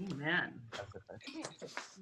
Amen. That's